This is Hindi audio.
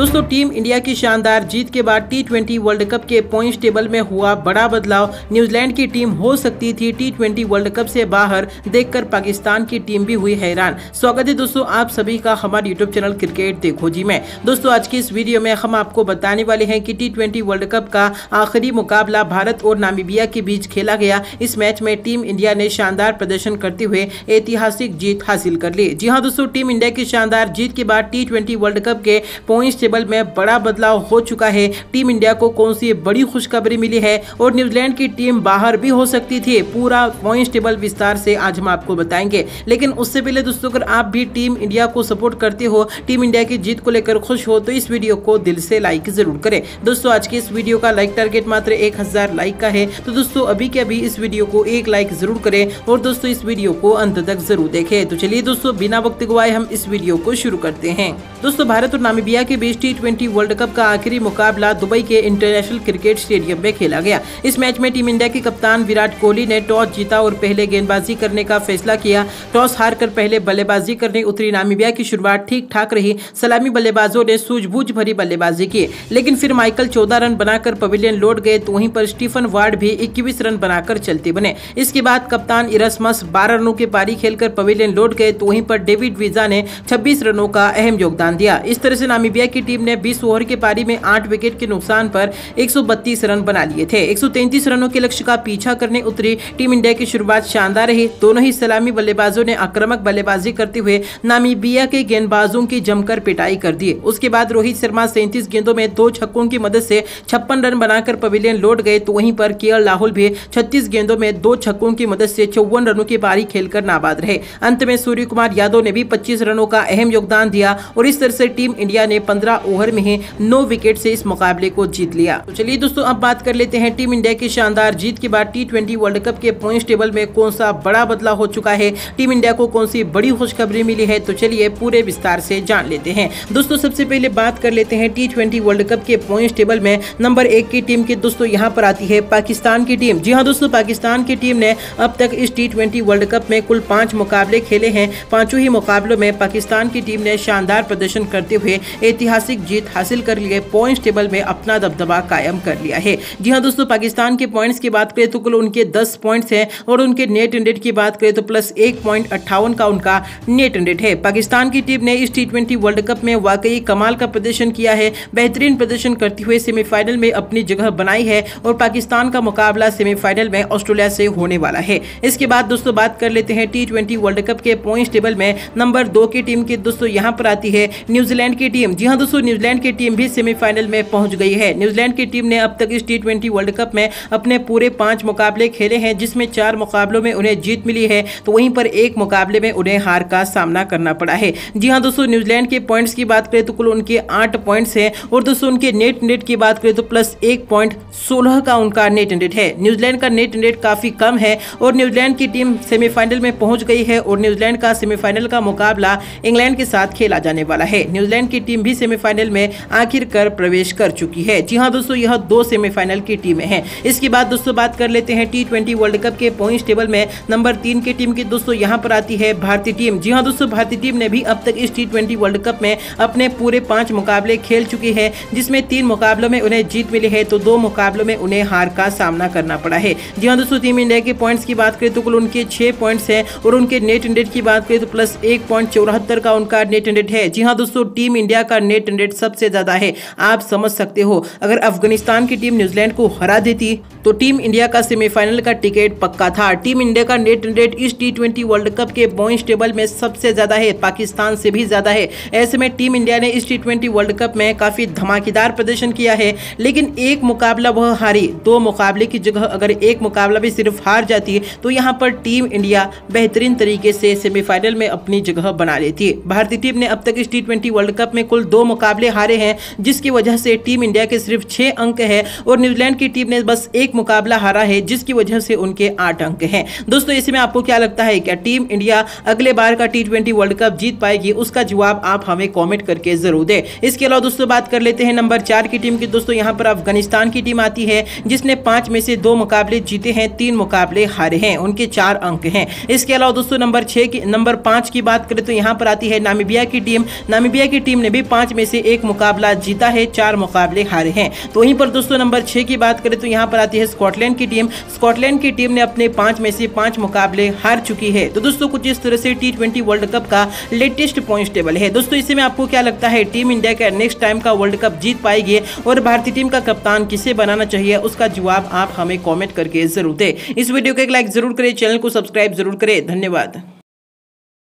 दोस्तों, टीम इंडिया की शानदार जीत के बाद टी वर्ल्ड कप के पॉइंट टेबल में हुआ बड़ा बदलाव। न्यूजीलैंड की टीम हो सकती थी टी वर्ल्ड कप से बाहर, देखकर पाकिस्तान की टीम भी हुई हैरान। स्वागत है दोस्तों आप सभी का हमारे यूट्यूब चैनल क्रिकेट देखो जी में। दोस्तों, आज की इस वीडियो में हम आपको बताने वाले हैं कि टी वर्ल्ड कप का आखिरी मुकाबला भारत और नामीबिया के बीच खेला गया। इस मैच में टीम इंडिया ने शानदार प्रदर्शन करते हुए ऐतिहासिक जीत हासिल कर ली। जी हाँ दोस्तों, टीम इंडिया की शानदार जीत के बाद टी वर्ल्ड कप के पॉइंट टेबल में बड़ा बदलाव हो चुका है। टीम इंडिया को कौन सी बड़ी खुशखबरी मिली है और न्यूजीलैंड की टीम बाहर भी हो सकती थी? पूरा पॉइंट टेबल विस्तार से आज हम आपको बताएँगे। लेकिन उससे पहले दोस्तों, अगर आप भी टीम इंडिया को सपोर्ट करते हो, टीम इंडिया की जीत को लेकर खुश हो तो इस वीडियो को दिल से लाइक ज़रूर करें। दोस्तों, आज के इस वीडियो का लाइक टारगेट मात्र एक हज़ार लाइक का है। तो दोस्तों, अभी के अभी इस वीडियो को एक लाइक ज़रूर करें और दोस्तों, इस वीडियो को अंत तक ज़रूर देखें। तो चलिए दोस्तों, बिना वक्त गवाए हम इस वीडियो को शुरू करते हैं। दोस्तों, भारत और नामीबिया के बीच टी वर्ल्ड कप का आखिरी मुकाबला दुबई के इंटरनेशनल क्रिकेट स्टेडियम में खेला गया। इस मैच में टीम इंडिया के कप्तान विराट कोहली ने टॉस जीता और पहले गेंदबाजी करने का फैसला किया। टॉस हार कर पहले बल्लेबाजी करने उतरी नामीबिया की शुरुआत ठीक ठाक रही। सलामी बल्लेबाजों ने सूझबूझ भरी बल्लेबाजी की। लेकिन फिर माइकल चौदह रन बनाकर पवेलियन लौट गए तो वहीं पर स्टीफन वार्ड भी इक्कीस रन बनाकर चलते बने। इसके बाद कप्तान इरसमस बारह रनों की पारी खेलकर पवेलियन लौट गए तो वहीं पर डेविड वीज़ा ने छब्बीस रनों का अहम योगदान दिया। इस तरह से नामीबिया की टीम ने बीस ओवर की पारी में आठ विकेट के नुकसान पर 132 रन बना लिए थे। 133 रनों के लक्ष्य का पीछा करने उतरी टीम इंडिया की शुरुआत शानदार रही। दोनों ही सलामी बल्लेबाजों ने आक्रामक बल्लेबाजी करते हुए नामीबिया के गेंदबाजों की जमकर पिटाई कर दी। उसके बाद रोहित शर्मा सैंतीस गेंदों में दो छक्कों की मदद से छप्पन रन बनाकर पवेलियन लौट गए तो वहीं पर के राहुल भी छत्तीस गेंदों में दो छक्कों की मदद से चौवन रनों की पारी खेलकर नाबाद रहे। अंत में सूर्य कुमार यादव ने भी पच्चीस रनों का अहम योगदान दिया और इस तरह से टीम इंडिया ने पंद्रह ओवर में ही नौ विकेट से इस मुकाबले को जीत लिया। तो चलिए दोस्तों, अब बात कर लेते हैं टीम इंडिया की शानदार जीत के बाद टी वर्ल्ड कप के पॉइंट टेबल में कौन सा बड़ा बदलाव हो चुका है, टीम इंडिया को कौन सी बड़ी खुशखबरी मिली है तो चलिए पूरे विस्तार से जान लेते हैं। दोस्तों, सबसे पहले बात कर लेते हैं टी वर्ल्ड कप के पॉइंट टेबल में नंबर एक की टीम की दोस्तों यहाँ पर आती है पाकिस्तान की टीम। जी हाँ दोस्तों, पाकिस्तान की टीम ने अब तक इस टी वर्ल्ड कप में कुल पाँच मुकाबले खेले हैं। पाँचों ही मुकाबलों में पाकिस्तान की टीम ने शानदार प्रदर्शन करते हुए ऐतिहासिक जीत हासिल कर लिए पॉइंट टेबल में अपना दबदबा कायम कर लिया है। जी हाँ दोस्तों, पाकिस्तान के पॉइंट्स की बात करें तो कुल उनके 10 पॉइंट्स हैं और उनके नेट इंडेट की बात करें तो प्लस एक पॉइंट अट्ठावन का उनका नेट इंडेट है। पाकिस्तान की टीम ने इस टी वर्ल्ड कप में वाकई कमाल का प्रदर्शन किया है। बेहतरीन प्रदर्शन करते हुए सेमीफाइनल में अपनी जगह बनाई है और पाकिस्तान का मुकाबला सेमीफाइनल में ऑस्ट्रेलिया से होने वाला है। इसके बाद दोस्तों, बात कर लेते हैं टी ट्वेंटी वर्ल्ड कप के पॉइंट टेबल में नंबर दो की टीम की दोस्तों, यहाँ पर आती है न्यूजीलैंड की टीम जी हाँ दोस्तों न्यूजीलैंड की टीम भी सेमीफाइनल में पहुँच गई है। न्यूजीलैंड की टीम ने अब तक इस टी वर्ल्ड कप में अपने पूरे पाँच मुकाबले खेले हैं, जिसमें चार मुकाबलों में उन्हें जीत मिली है। तो वहीं पर एक मुकाबले में उन्हें हार का सामना करना पड़ा है। जी हाँ दोस्तों, न्यूजीलैंड के पॉइंट्स की बात करें तो कुल उनके आठ पॉइंट्स हैं और दोस्तों, उनके नेट नेट की बात करें तो प्लस एक पॉइंट सोलह का उनका नेट नेट है। न्यूजीलैंड का नेट नेट काफ़ी कम है और न्यूजीलैंड की टीम सेमीफाइनल में पहुँच गई है और न्यूजीलैंड का सेमीफाइनल का मुकाबला इंग्लैंड के साथ खेला जाने वाला है। न्यूजीलैंड की टीम भी सेमीफाइनल में आखिरकार प्रवेश कर चुकी है। जी हाँ दोस्तों, यह दो सेमीफाइनल की टीमें हैं। इसके बाद दोस्तों बात कर लेते हैं टी वर्ल्ड कप के पॉइंट टेबल में नंबर तीन की टीम की दोस्तों यहाँ पर आती है भारतीय टीम। जी हाँ दोस्तों, भारतीय टीम ने भी अब तक इस टी वर्ल्ड कप में अपने पूरे पाँच मुकाबले खेल चुकी है, जिसमें तीन मुकाबलों में उन्हें जीत मिली है तो दो मुकाबलों में उन्हें हार का सामना करना पड़ा है। जी हाँ दोस्तों टीम इंडिया के पॉइंट्स की बात करें तो कुल उनके छह पॉइंट्स हैं और उनके नेट इंडेट की बात करें तो प्लस एक पॉइंट चौहत्तर का उनका नेट इंडेट है। जी हाँ दोस्तों टीम इंडिया का नेट इंडेट सबसे ज़्यादा है। आप समझ सकते हो, अगर अफ़गानिस्तान की टीम न्यूजीलैंड को हरा देती तो टीम इंडिया का सेमीफाइनल का टिकट पक्का था। टीम इंडिया का नेट रेट इस टी ट्वेंटी वर्ल्ड कप के पॉइंट टेबल में सबसे ज़्यादा है, पाकिस्तान से भी ज़्यादा है। ऐसे में टीम इंडिया ने इस टी ट्वेंटी वर्ल्ड कप में काफ़ी धमाकेदार प्रदर्शन किया है, लेकिन एक मुकाबला वह हारी, दो मुकाबले की जगह अगर एक मुकाबला भी सिर्फ़ हार जाती तो यहाँ पर टीम इंडिया बेहतरीन तरीके से सेमीफाइनल में अपनी जगह बना लेती। भारतीय टीम ने अब तक इस टी वर्ल्ड कप में कुल दो मुकाबले हारे हैं, जिसकी वजह से टीम इंडिया के सिर्फ़ छह अंक है और न्यूजीलैंड की टीम ने बस एक मुकाबला हारा है, जिसकी वजह से उनके आठ अंक हैं। दोस्तों इसमें आपको क्या लगता है, क्या टीम इंडिया अगले बार का टी वर्ल्ड कप जीत पाएगी? उसका जवाब आप हमें कॉमेंट करके ज़रूर दे। इसके अलावा दोस्तों, बात कर लेते हैं नंबर चार की टीम की। दोस्तों, यहाँ पर अफ़गानिस्तान की टीम आती है, जिसने पाँच में से दो मुकाबले जीते हैं, तीन मुकाबले हारे हैं, उनके चार अंक हैं। इसके अलावा दोस्तों, नंबर छह की, नंबर पाँच की बात करें तो यहाँ पर आती है नामीबिया की टीम। नामीबिया की टीम ने भी पाँच में से एक मुकाबला जीता है, चार मुकाबले हारे हैं। तो वहीं पर दोस्तों नंबर छह की बात करें तो यहाँ पर आती है स्कॉटलैंड की टीम। स्कॉटलैंड की टीम ने अपने पाँच में से पाँच मुकाबले हार चुकी है। तो दोस्तों कुछ इस तरह से टी वर्ल्ड कप का लेटेस्ट पॉइंट टेबल है। दोस्तों इसे में आपको क्या लगता है टीम इंडिया का नेक्स्ट टाइम का वर्ल्ड कप जीत पाएगी और भारतीय टीम का कप्तान किसे बनाना चाहिए, उसका जवाब आप हमें कॉमेंट करके ज़रूर दे। इस वीडियो को एक लाइक ज़रूर करें चैनल को सब्सक्राइब ज़रूर करें। धन्यवाद।